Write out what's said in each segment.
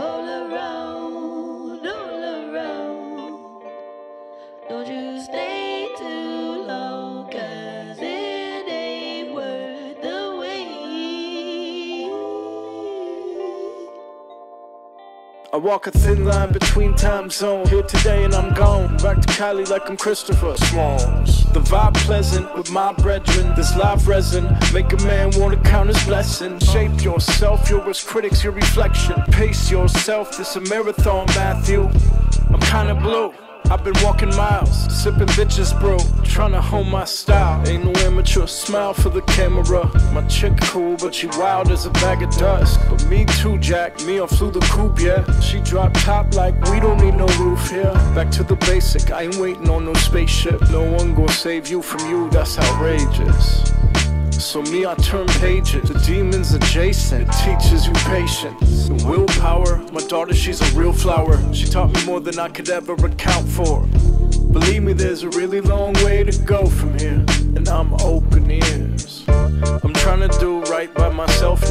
all around, I walk a thin line between time zones. Here today and I'm gone. Back to Cali like I'm Christopher Smalls. The vibe pleasant with my brethren. This live resin make a man wanna count his blessings. Shape yourself, your worst critics, your reflection. Pace yourself, this a marathon, Matthew. I'm kinda blue. I've been walking miles, sipping bitches, bro, trying to hone my style. Ain't no amateur smile for the camera. My chick cool, but she wild as a bag of dust. But me too, Jack. Me, I flew the coop, yeah. She dropped top like we don't need no roof here. Back to the basic, I ain't waiting on no spaceship. No one gonna save you from you, that's outrageous. So me, I turn pages. The demons adjacent. It teaches you patience and willpower. My daughter, she's a real flower. She taught me more than I could ever account for. Believe me, there's a really long way to go from here, and I'm open ears. I'm trying to do right by myself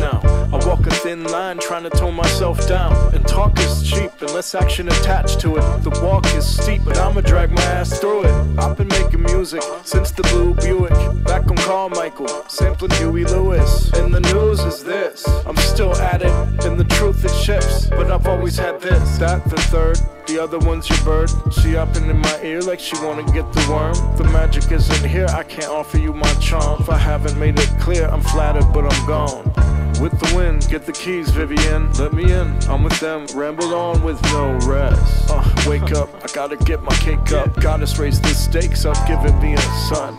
thin line trying to tone myself down. And talk is cheap unless action attached to it. The walk is steep, but I'ma drag my ass through it. I've been making music since the Blue Buick. Back on Carmichael, sampling Huey Lewis. And the news is this I'm still at it, and the truth it shifts. But I've always had this, that, the third. The other one's your bird. She up in my ear like she wanna get the worm. The magic isn't here, I can't offer you my charm. If I haven't made it clear, I'm flattered, but I'm gone. With the wind, get the keys, Vivian. Let me in, I'm with them. Ramble on with no rest. Uh, wake up, I gotta get my cake up. Goddess raise the stakes up, giving me a son.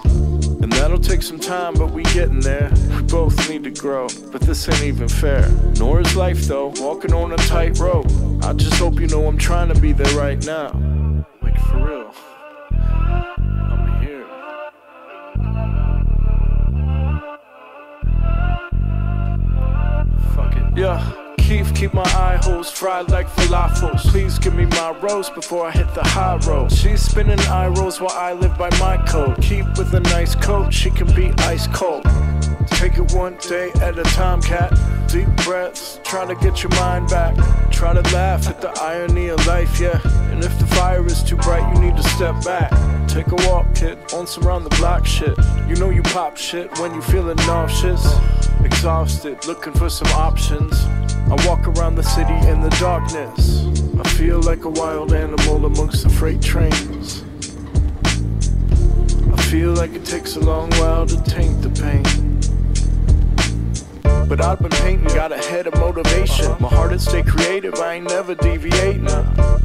And that'll take some time, but we getting there. We both need to grow, but this ain't even fair. Nor is life though, walking on a tight rope. I just hope you know I'm trying to be there right now. Like for real. Yeah. Keith, keep my eye holes fried like falafels. Please give me my rose before I hit the high road. She's spinning eye rolls while I live by my code. Keep with a nice coat, she can be ice cold. Take it one day at a time, cat. Deep breaths, try to get your mind back. Try to laugh at the irony of life, yeah. And if the fire is too bright, you need to step back. Take a walk, kid, on some round the block shit. You know you pop shit when you feeling nauseous. Exhausted, looking for some options. I walk around the city in the darkness. I feel like a wild animal amongst the freight trains. I feel like it takes a long while to taint the pain. But I've been painting, got a head of motivation. My heart is stay creative, I ain't never deviating.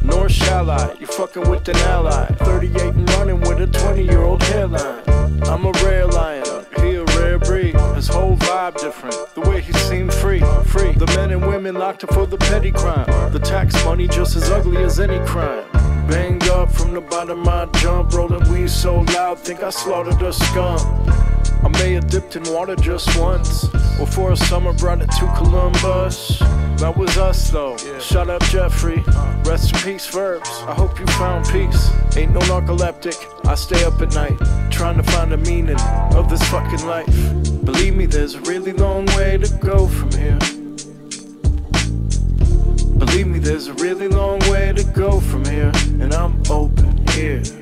Nor shall I, you fucking with an ally. 38 and running with a 20 year old hairline. I'm a rare lion, he a rare breed. His whole vibe different, the way he seemed free, free. The men and women locked up for the petty crime. The tax money just as ugly as any crime. Banged up from the bottom my jump, rolling weed so loud, think I slaughtered a skunk. I may have dipped in water just once, or for a summer brought it to Columbus. That was us though. Shut up, Jeffrey. Rest in peace, verbs. I hope you found peace. Ain't no narcoleptic. I stay up at night, trying to find the meaning of this fucking life. Believe me, there's a really long way to go from here. Believe me, there's a really long way to go from here, and I'm open here.